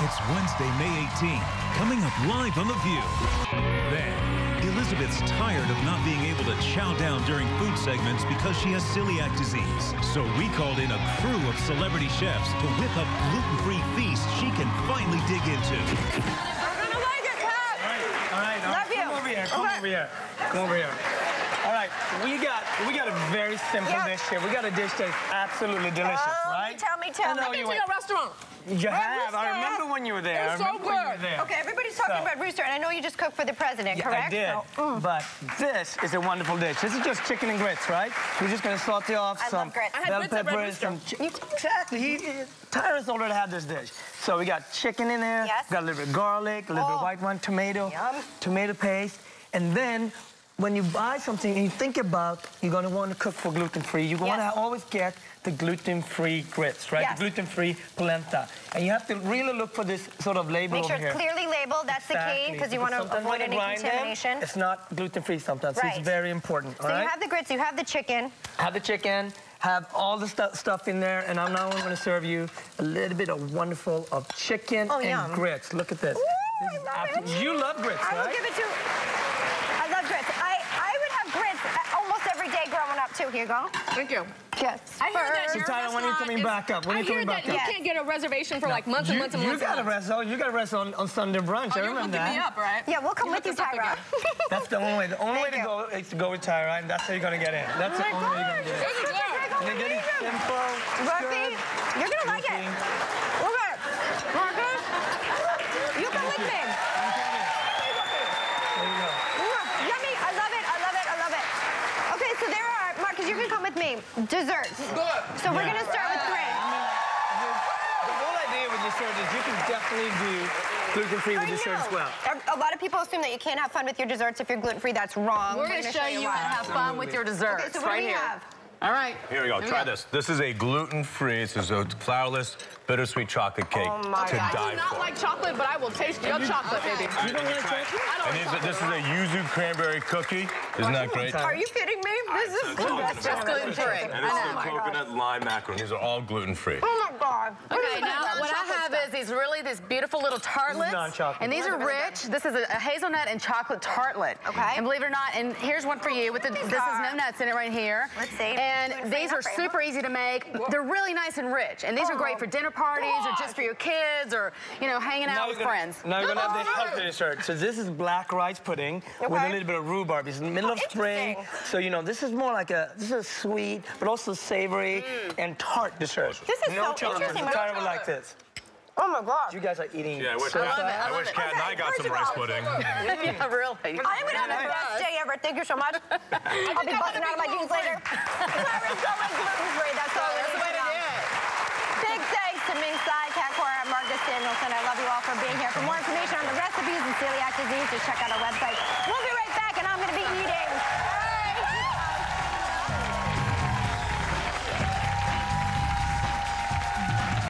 It's Wednesday, May 18th, coming up live on The View. Then, Elizabeth's tired of not being able to chow down during food segments because she has celiac disease. So we called in a crew of celebrity chefs to whip up gluten-free feast she can finally dig into. We're gonna like it, Pat. All right, all right. Love you. Come over here. Come Okay. over here. Come over here. All right, we got we got a very simple Yeah. dish here. We got a dish that's absolutely delicious, Tell me, right? tell me, tell I know me. you I've been went- to your restaurant. You have. I remember when you were there. It's I so remember when you were good. there. Okay, everybody's talking So- about Rooster, and I know you just cooked for the president, Yeah, correct? I did. So, mm. But this is a wonderful dish. This is just chicken and grits, right? We're just gonna saute off I some grits. I had bell grits at Red peppers, some exactly. He, he, Tyrus already had this dish. So we got chicken in there. Yes. Got a little bit of garlic, a little bit Oh. of white wine, tomato, Yum. tomato paste, and then. When you buy something and you think about you're gonna want to cook for gluten-free, you want Yes. to always get the gluten-free grits, right? Yes. The gluten-free polenta. And you have to really look for this sort of label Make sure it's here. clearly labeled. That's the key, because you want to avoid any grind them, contamination. it's not gluten-free sometimes. so It's very important. So all you have the grits, you have the chicken. have the chicken, have all the stu- stuff in there, and I'm now going to serve you a little bit of wonderful of chicken Oh, and yum. grits. Look at this. Ooh, This I love. You love grits, I will give it to. I love grits. I, I would have grits uh, almost every day growing up too. Here you go. Thank you. Yes. I hear that First. your Tyler, when are you coming is- back up? When are I you hear coming that back you up? can't get a reservation for like months and months and you months. You got a and Oh, you got a rest on, on Sunday brunch. Oh, I you're remember that. me up, right? Yeah, we'll come You with you, hooked us up Tyra. That's the only way. The only way to Thank go is to go with Tyra, and that's how you're gonna get in. Oh that's Oh the my only way you're gonna gosh. get in. This is good. And again, it's simple. it's Ruffy, good. you're gonna like it. Look at it. Marcus, you can lick me. There you go. Mm, Yummy. I love it. I love it. I love it. Okay, so there are, Marcus, you can come with me. Desserts. Good. So we're gonna start with three. The whole idea with dessert is you can definitely do gluten-free with I dessert as well. A- A lot of people assume that you can't have fun with your desserts if you're gluten-free. That's wrong. We're going to show you how to have fun with your desserts Okay, so what right do we here. have? All right. Here we go. Try this. This is a gluten-free, this is a flourless, bittersweet chocolate cake Oh my to God. I do not for. like chocolate, but I will taste your chocolate, baby. You don't like chocolate? I don't And like these- this is a yuzu cranberry cookie. Isn't that great? Are you kidding me? This is That's just gluten-free. And I this is coconut lime macaron. These are all gluten-free. Oh my God. Okay, now what I have is these really these beautiful little tartlets, non-chocolate. and these are rich. This is a, a hazelnut and chocolate tartlet. Okay. And believe it or not, and here's one for you with the, this is no nuts in it right here. Let's see. And these are super easy to make. They're really nice and rich, and these are great Oh, for dinner parties or just for your kids or you know hanging out with friends. Now you're gonna have the Oh. healthy dessert. So this is black rice pudding with a little bit of rhubarb. It's in the middle Oh, of spring, so you know this is more like a this is sweet, but also savory and tart dessert. Mm. This is no so chocolate. interesting. The No Tyra would like this. Oh my God. You guys are eating. Yeah, I wish, so Kat, love it, I I wish it. Kat and I got some rice of all- pudding. yeah, really. I'm gonna have the best day ever. Thank you so much. I'll be busting out of my jeans later. Tyra's going gluten-free. That's all. That's the way to do it. Big thanks to Ming Tsai, Cat Cora, and Marcus Samuelsson. I love you all for being here. For more information on the recipes and celiac disease, just check out our website. We'll be right